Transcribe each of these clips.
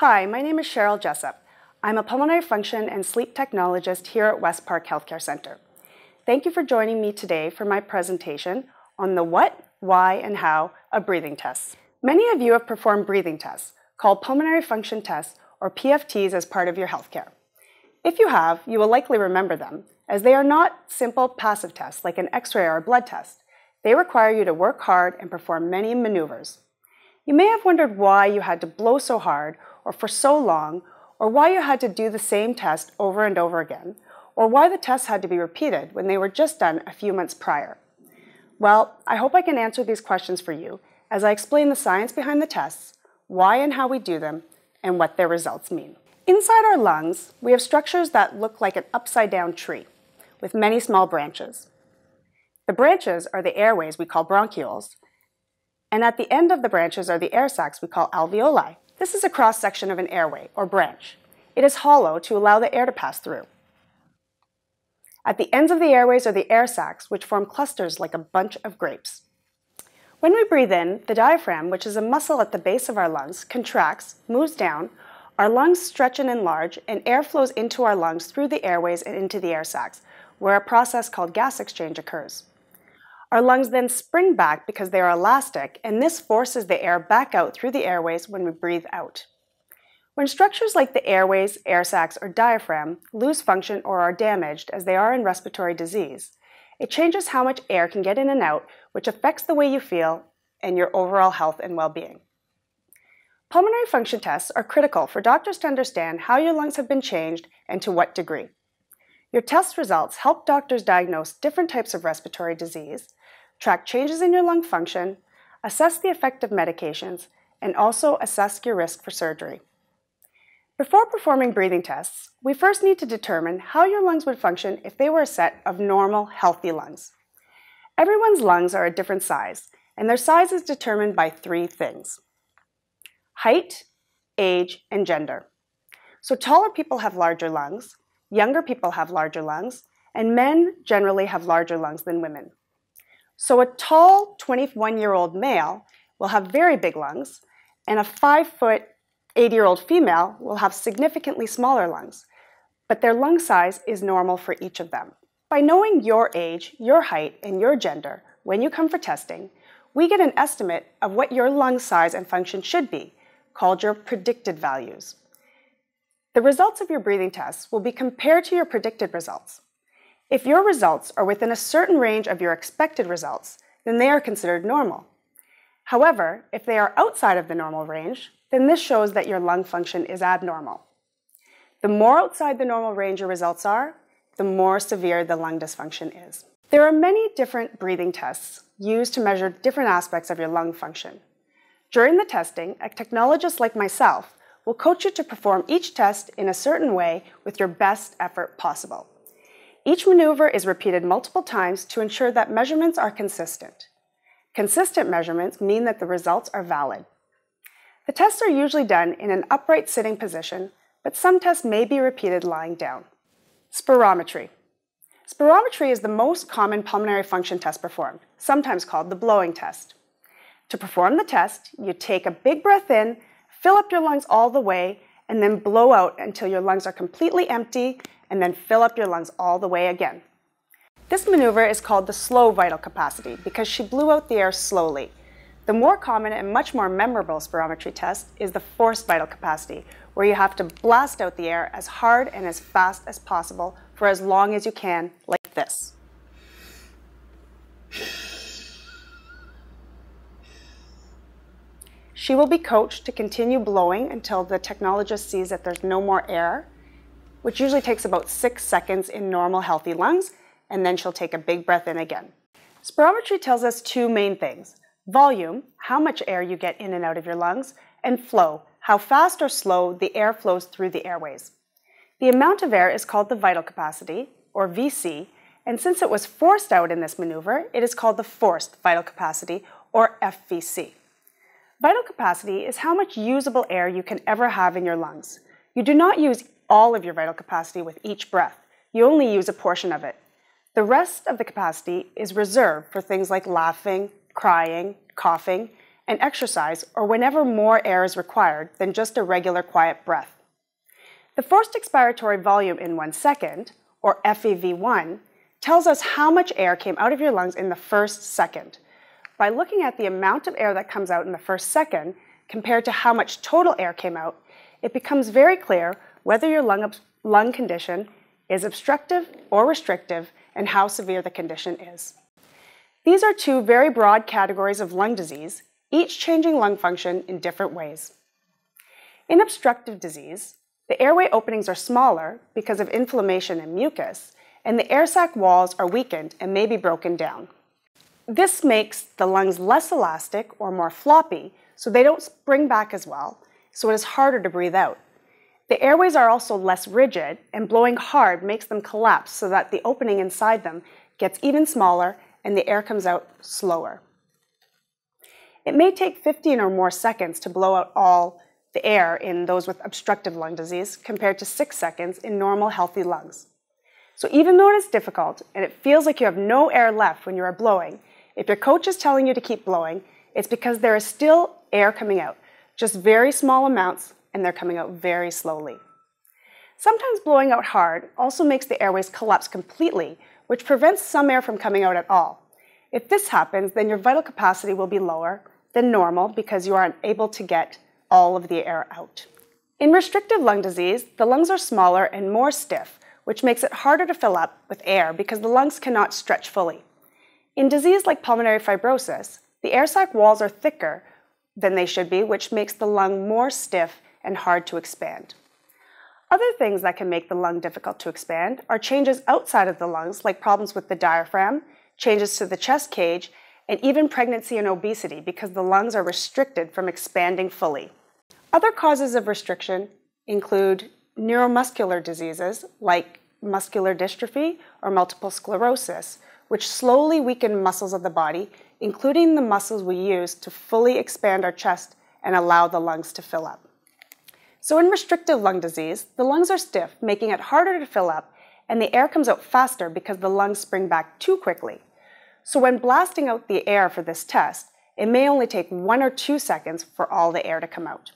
Hi, my name is Cheryl Jessup. I'm a pulmonary function and sleep technologist here at West Park Healthcare Center. Thank you for joining me today for my presentation on the what, why, and how of breathing tests. Many of you have performed breathing tests, called pulmonary function tests or PFTs as part of your healthcare. If you have, you will likely remember them, as they are not simple passive tests like an x-ray or a blood test. They require you to work hard and perform many maneuvers. You may have wondered why you had to blow so hard or for so long, or why you had to do the same test over and over again, or why the tests had to be repeated when they were just done a few months prior. Well, I hope I can answer these questions for you as I explain the science behind the tests, why and how we do them, and what their results mean. Inside our lungs, we have structures that look like an upside down tree with many small branches. The branches are the airways we call bronchioles, and at the end of the branches are the air sacs we call alveoli. This is a cross section of an airway, or branch. It is hollow to allow the air to pass through. At the ends of the airways are the air sacs, which form clusters like a bunch of grapes. When we breathe in, the diaphragm, which is a muscle at the base of our lungs, contracts, moves down, our lungs stretch and enlarge, and air flows into our lungs through the airways and into the air sacs, where a process called gas exchange occurs. Our lungs then spring back because they are elastic, and this forces the air back out through the airways when we breathe out. When structures like the airways, air sacs, or diaphragm lose function or are damaged, as they are in respiratory disease, it changes how much air can get in and out, which affects the way you feel and your overall health and well-being. Pulmonary function tests are critical for doctors to understand how your lungs have been changed and to what degree. Your test results help doctors diagnose different types of respiratory disease, track changes in your lung function, assess the effect of medications, and also assess your risk for surgery. Before performing breathing tests, we first need to determine how your lungs would function if they were a set of normal, healthy lungs. Everyone's lungs are a different size, and their size is determined by three things. Height, age, and gender. So taller people have larger lungs, younger people have larger lungs, and men generally have larger lungs than women. So a tall 21-year-old male will have very big lungs, and a 5-foot 80-year-old female will have significantly smaller lungs, but their lung size is normal for each of them. By knowing your age, your height, and your gender when you come for testing, we get an estimate of what your lung size and function should be, called your predicted values. The results of your breathing tests will be compared to your predicted results. If your results are within a certain range of your expected results, then they are considered normal. However, if they are outside of the normal range, then this shows that your lung function is abnormal. The more outside the normal range your results are, the more severe the lung dysfunction is. There are many different breathing tests used to measure different aspects of your lung function. During the testing, a technologist like myself will coach you to perform each test in a certain way with your best effort possible. Each maneuver is repeated multiple times to ensure that measurements are consistent. Consistent measurements mean that the results are valid. The tests are usually done in an upright sitting position, but some tests may be repeated lying down. Spirometry. Spirometry is the most common pulmonary function test performed, sometimes called the blowing test. To perform the test, you take a big breath in, fill up your lungs all the way, and then blow out until your lungs are completely empty and then fill up your lungs all the way again. This maneuver is called the slow vital capacity because she blew out the air slowly. The more common and much more memorable spirometry test is the forced vital capacity, where you have to blast out the air as hard and as fast as possible for as long as you can, like this. She will be coached to continue blowing until the technologist sees that there's no more air which usually takes about six seconds in normal healthy lungs, and then she'll take a big breath in again. Spirometry tells us two main things. Volume, how much air you get in and out of your lungs, and flow, how fast or slow the air flows through the airways. The amount of air is called the vital capacity, or VC, and since it was forced out in this maneuver, it is called the forced vital capacity, or FVC. Vital capacity is how much usable air you can ever have in your lungs. You do not use all of your vital capacity with each breath. You only use a portion of it. The rest of the capacity is reserved for things like laughing, crying, coughing, and exercise or whenever more air is required than just a regular quiet breath. The forced expiratory volume in one second, or FEV1, tells us how much air came out of your lungs in the first second. By looking at the amount of air that comes out in the first second compared to how much total air came out, it becomes very clear whether your lung, lung condition is obstructive or restrictive and how severe the condition is. These are two very broad categories of lung disease, each changing lung function in different ways. In obstructive disease, the airway openings are smaller because of inflammation and mucus, and the air sac walls are weakened and may be broken down. This makes the lungs less elastic or more floppy, so they don't spring back as well, so it is harder to breathe out. The airways are also less rigid, and blowing hard makes them collapse so that the opening inside them gets even smaller and the air comes out slower. It may take 15 or more seconds to blow out all the air in those with obstructive lung disease compared to six seconds in normal healthy lungs. So even though it is difficult and it feels like you have no air left when you are blowing, if your coach is telling you to keep blowing, it's because there is still air coming out, just very small amounts, and they're coming out very slowly. Sometimes blowing out hard also makes the airways collapse completely, which prevents some air from coming out at all. If this happens, then your vital capacity will be lower than normal because you aren't able to get all of the air out. In restrictive lung disease, the lungs are smaller and more stiff, which makes it harder to fill up with air because the lungs cannot stretch fully. In disease like pulmonary fibrosis, the air sac walls are thicker than they should be, which makes the lung more stiff and hard to expand. Other things that can make the lung difficult to expand are changes outside of the lungs, like problems with the diaphragm, changes to the chest cage, and even pregnancy and obesity because the lungs are restricted from expanding fully. Other causes of restriction include neuromuscular diseases like muscular dystrophy or multiple sclerosis, which slowly weaken muscles of the body, including the muscles we use to fully expand our chest and allow the lungs to fill up. So in restrictive lung disease, the lungs are stiff, making it harder to fill up, and the air comes out faster because the lungs spring back too quickly. So when blasting out the air for this test, it may only take one or two seconds for all the air to come out.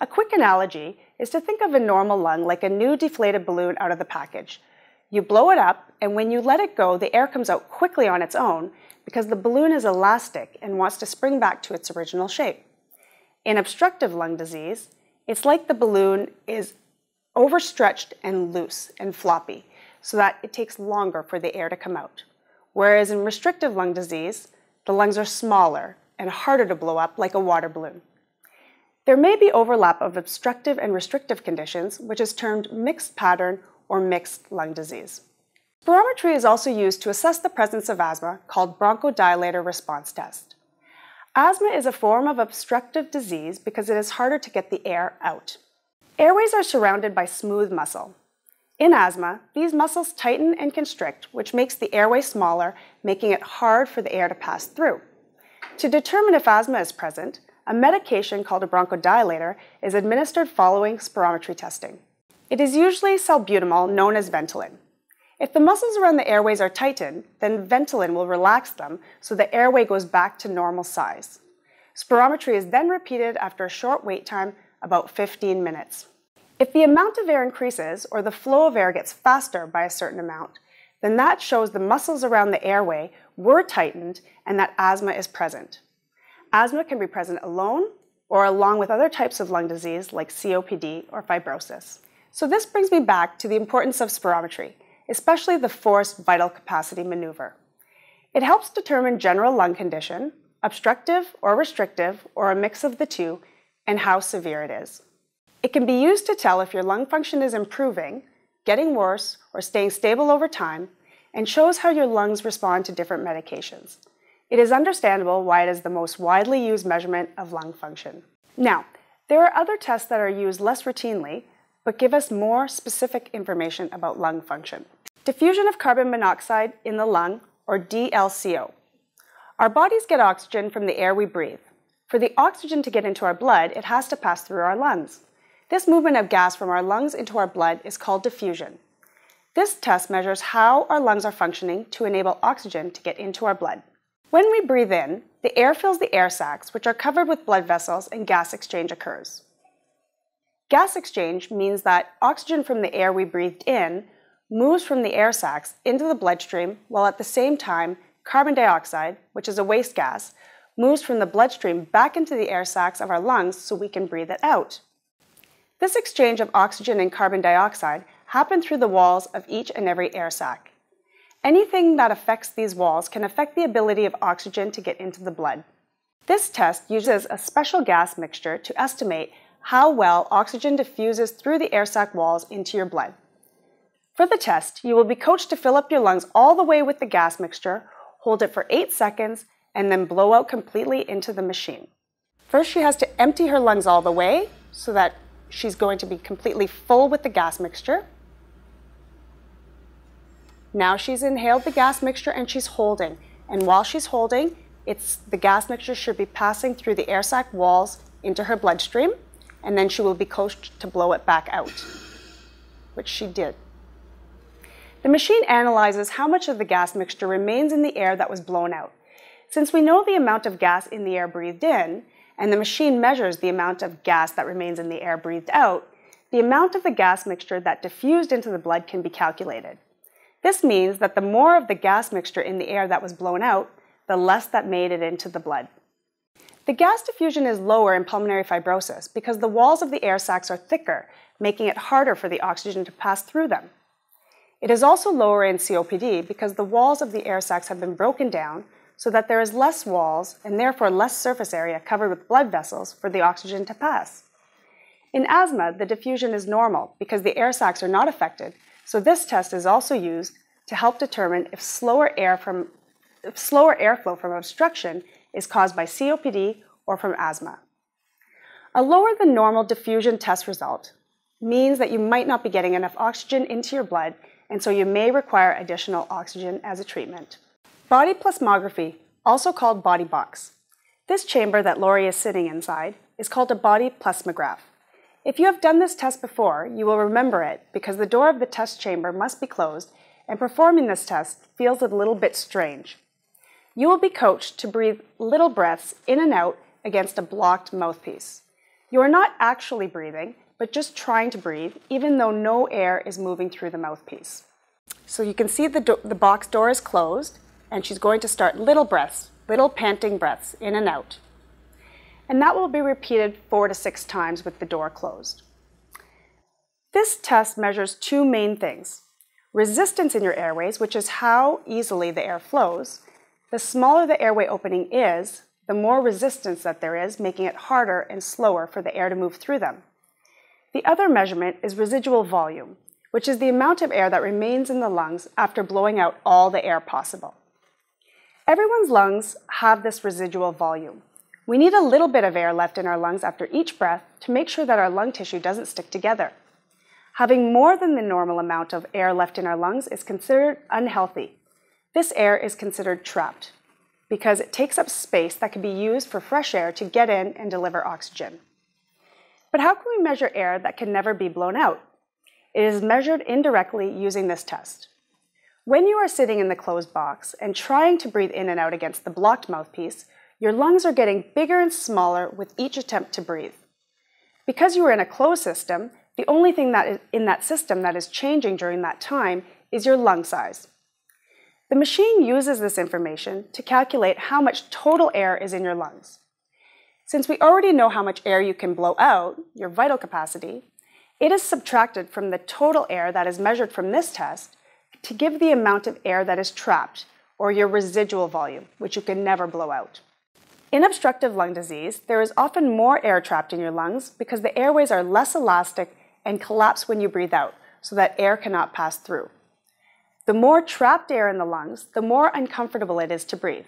A quick analogy is to think of a normal lung like a new deflated balloon out of the package. You blow it up, and when you let it go, the air comes out quickly on its own because the balloon is elastic and wants to spring back to its original shape. In obstructive lung disease, it's like the balloon is overstretched and loose and floppy so that it takes longer for the air to come out. Whereas in restrictive lung disease, the lungs are smaller and harder to blow up like a water balloon. There may be overlap of obstructive and restrictive conditions, which is termed mixed pattern or mixed lung disease. Spirometry is also used to assess the presence of asthma called bronchodilator response test. Asthma is a form of obstructive disease because it is harder to get the air out. Airways are surrounded by smooth muscle. In asthma, these muscles tighten and constrict, which makes the airway smaller, making it hard for the air to pass through. To determine if asthma is present, a medication called a bronchodilator is administered following spirometry testing. It is usually salbutamol, known as Ventolin. If the muscles around the airways are tightened, then Ventolin will relax them so the airway goes back to normal size. Spirometry is then repeated after a short wait time, about 15 minutes. If the amount of air increases or the flow of air gets faster by a certain amount, then that shows the muscles around the airway were tightened and that asthma is present. Asthma can be present alone or along with other types of lung disease like COPD or fibrosis. So this brings me back to the importance of spirometry, especially the forced vital capacity maneuver. It helps determine general lung condition, obstructive or restrictive, or a mix of the two, and how severe it is. It can be used to tell if your lung function is improving, getting worse, or staying stable over time, and shows how your lungs respond to different medications. It is understandable why it is the most widely used measurement of lung function. Now, there are other tests that are used less routinely, but give us more specific information about lung function. Diffusion of carbon monoxide in the lung, or DLCO. Our bodies get oxygen from the air we breathe. For the oxygen to get into our blood, it has to pass through our lungs. This movement of gas from our lungs into our blood is called diffusion. This test measures how our lungs are functioning to enable oxygen to get into our blood. When we breathe in, the air fills the air sacs, which are covered with blood vessels, and gas exchange occurs. Gas exchange means that oxygen from the air we breathed in moves from the air sacs into the bloodstream, while at the same time, carbon dioxide, which is a waste gas, moves from the bloodstream back into the air sacs of our lungs so we can breathe it out. This exchange of oxygen and carbon dioxide happens through the walls of each and every air sac. Anything that affects these walls can affect the ability of oxygen to get into the blood. This test uses a special gas mixture to estimate how well oxygen diffuses through the air sac walls into your blood. For the test, you will be coached to fill up your lungs all the way with the gas mixture, hold it for 8 seconds, and then blow out completely into the machine. First, she has to empty her lungs all the way so that she's going to be completely full with the gas mixture. Now she's inhaled the gas mixture and she's holding. And while she's holding, it's, the gas mixture should be passing through the air sac walls into her bloodstream, and then she will be coached to blow it back out, which she did. The machine analyzes how much of the gas mixture remains in the air that was blown out. Since we know the amount of gas in the air breathed in, and the machine measures the amount of gas that remains in the air breathed out, the amount of the gas mixture that diffused into the blood can be calculated. This means that the more of the gas mixture in the air that was blown out, the less that made it into the blood. The gas diffusion is lower in pulmonary fibrosis because the walls of the air sacs are thicker, making it harder for the oxygen to pass through them. It is also lower in COPD because the walls of the air sacs have been broken down so that there is less walls and therefore less surface area covered with blood vessels for the oxygen to pass. In asthma, the diffusion is normal because the air sacs are not affected, so this test is also used to help determine if slower, air from, if slower airflow from obstruction is caused by COPD or from asthma. A lower than normal diffusion test result means that you might not be getting enough oxygen into your blood, and so you may require additional oxygen as a treatment. Body plethysmography, also called body box. This chamber that Laurie is sitting inside is called a body plethysmograph. If you have done this test before, you will remember it because the door of the test chamber must be closed and performing this test feels a little bit strange. You will be coached to breathe little breaths in and out against a blocked mouthpiece. You are not actually breathing, but just trying to breathe, even though no air is moving through the mouthpiece. So you can see the, the box door is closed, and she's going to start little breaths, little panting breaths in and out. And that will be repeated four to six times with the door closed. This test measures two main things. Resistance in your airways, which is how easily the air flows. The smaller the airway opening is, the more resistance that there is, making it harder and slower for the air to move through them. The other measurement is residual volume, which is the amount of air that remains in the lungs after blowing out all the air possible. Everyone's lungs have this residual volume. We need a little bit of air left in our lungs after each breath to make sure that our lung tissue doesn't stick together. Having more than the normal amount of air left in our lungs is considered unhealthy. This air is considered trapped because it takes up space that can be used for fresh air to get in and deliver oxygen. But how can we measure air that can never be blown out? It is measured indirectly using this test. When you are sitting in the closed box and trying to breathe in and out against the blocked mouthpiece, your lungs are getting bigger and smaller with each attempt to breathe. Because you are in a closed system, the only thing that is in that system that is changing during that time is your lung size. The machine uses this information to calculate how much total air is in your lungs. Since we already know how much air you can blow out, your vital capacity, it is subtracted from the total air that is measured from this test to give the amount of air that is trapped, or your residual volume, which you can never blow out. In obstructive lung disease, there is often more air trapped in your lungs because the airways are less elastic and collapse when you breathe out, so that air cannot pass through. The more trapped air in the lungs, the more uncomfortable it is to breathe.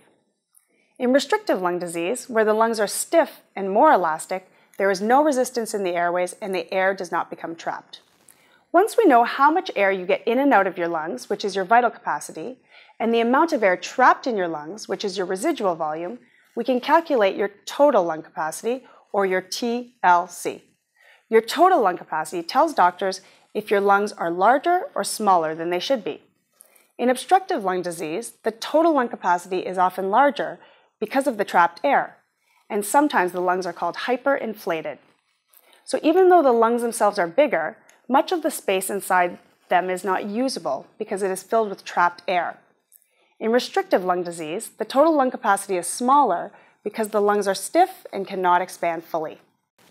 In restrictive lung disease, where the lungs are stiff and more elastic, there is no resistance in the airways and the air does not become trapped. Once we know how much air you get in and out of your lungs, which is your vital capacity, and the amount of air trapped in your lungs, which is your residual volume, we can calculate your total lung capacity, or your TLC. Your total lung capacity tells doctors if your lungs are larger or smaller than they should be. In obstructive lung disease, the total lung capacity is often larger because of the trapped air, and sometimes the lungs are called hyperinflated. So even though the lungs themselves are bigger, much of the space inside them is not usable because it is filled with trapped air. In restrictive lung disease, the total lung capacity is smaller because the lungs are stiff and cannot expand fully.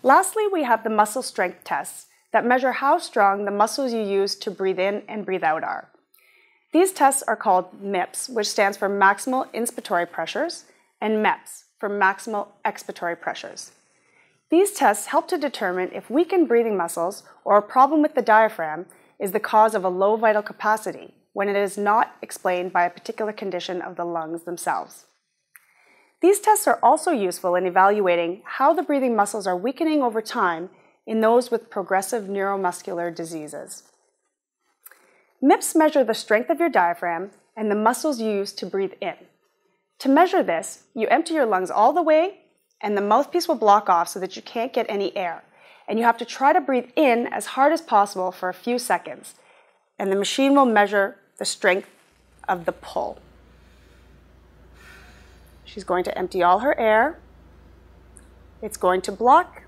Lastly, we have the muscle strength tests that measure how strong the muscles you use to breathe in and breathe out are. These tests are called MIPS, which stands for maximal inspiratory pressures, and MEPS, for maximal expiratory pressures. These tests help to determine if weakened breathing muscles or a problem with the diaphragm is the cause of a low vital capacity when it is not explained by a particular condition of the lungs themselves. These tests are also useful in evaluating how the breathing muscles are weakening over time in those with progressive neuromuscular diseases. MIPS measure the strength of your diaphragm and the muscles used to breathe in. To measure this, you empty your lungs all the way and the mouthpiece will block off so that you can't get any air. And you have to try to breathe in as hard as possible for a few seconds. And the machine will measure the strength of the pull. She's going to empty all her air. It's going to block.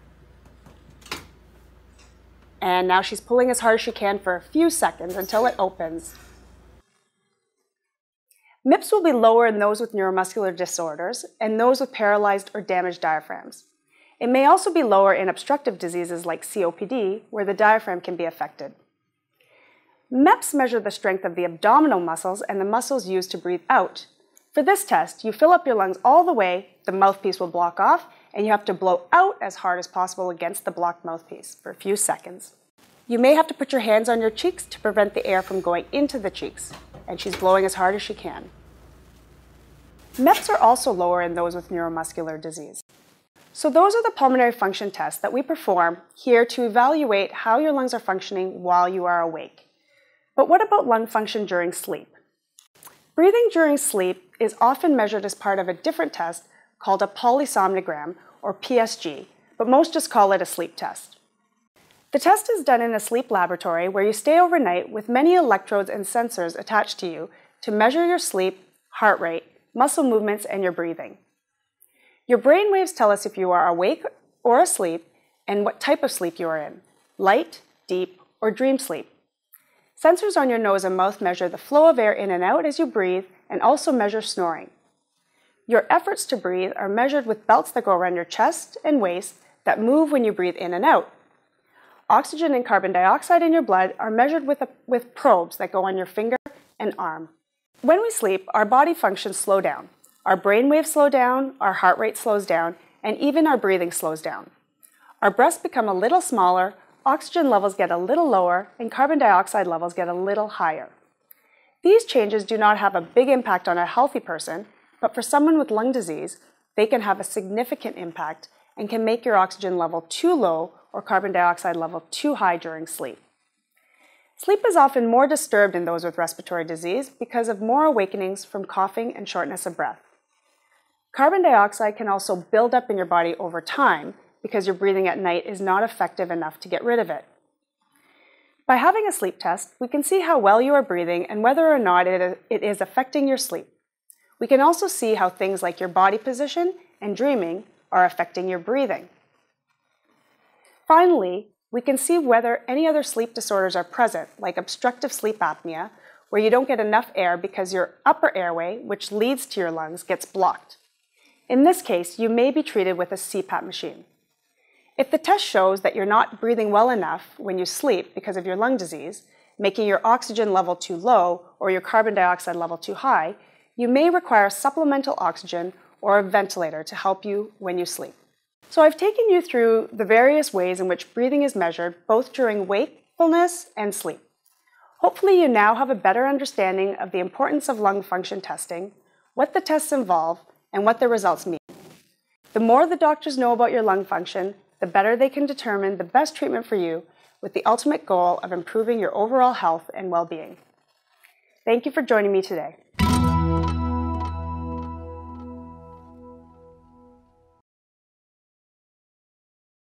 And now she's pulling as hard as she can for a few seconds until it opens. MIPS will be lower in those with neuromuscular disorders and those with paralyzed or damaged diaphragms. It may also be lower in obstructive diseases like COPD, where the diaphragm can be affected. MEPS measure the strength of the abdominal muscles and the muscles used to breathe out, for this test, you fill up your lungs all the way, the mouthpiece will block off, and you have to blow out as hard as possible against the blocked mouthpiece for a few seconds. You may have to put your hands on your cheeks to prevent the air from going into the cheeks, and she's blowing as hard as she can. MEPS are also lower in those with neuromuscular disease. So those are the pulmonary function tests that we perform here to evaluate how your lungs are functioning while you are awake. But what about lung function during sleep? Breathing during sleep is often measured as part of a different test called a polysomnogram, or PSG, but most just call it a sleep test. The test is done in a sleep laboratory where you stay overnight with many electrodes and sensors attached to you to measure your sleep, heart rate, muscle movements, and your breathing. Your brain waves tell us if you are awake or asleep and what type of sleep you are in light, deep, or dream sleep. Sensors on your nose and mouth measure the flow of air in and out as you breathe and also measure snoring. Your efforts to breathe are measured with belts that go around your chest and waist that move when you breathe in and out. Oxygen and carbon dioxide in your blood are measured with, a, with probes that go on your finger and arm. When we sleep, our body functions slow down. Our brain waves slow down, our heart rate slows down, and even our breathing slows down. Our breaths become a little smaller, oxygen levels get a little lower and carbon dioxide levels get a little higher. These changes do not have a big impact on a healthy person, but for someone with lung disease, they can have a significant impact and can make your oxygen level too low or carbon dioxide level too high during sleep. Sleep is often more disturbed in those with respiratory disease because of more awakenings from coughing and shortness of breath. Carbon dioxide can also build up in your body over time because your breathing at night is not effective enough to get rid of it. By having a sleep test, we can see how well you are breathing and whether or not it is affecting your sleep. We can also see how things like your body position and dreaming are affecting your breathing. Finally, we can see whether any other sleep disorders are present, like obstructive sleep apnea, where you don't get enough air because your upper airway, which leads to your lungs, gets blocked. In this case, you may be treated with a CPAP machine. If the test shows that you're not breathing well enough when you sleep because of your lung disease, making your oxygen level too low or your carbon dioxide level too high, you may require supplemental oxygen or a ventilator to help you when you sleep. So I've taken you through the various ways in which breathing is measured both during wakefulness and sleep. Hopefully you now have a better understanding of the importance of lung function testing, what the tests involve, and what the results mean. The more the doctors know about your lung function, the better they can determine the best treatment for you with the ultimate goal of improving your overall health and well-being. Thank you for joining me today.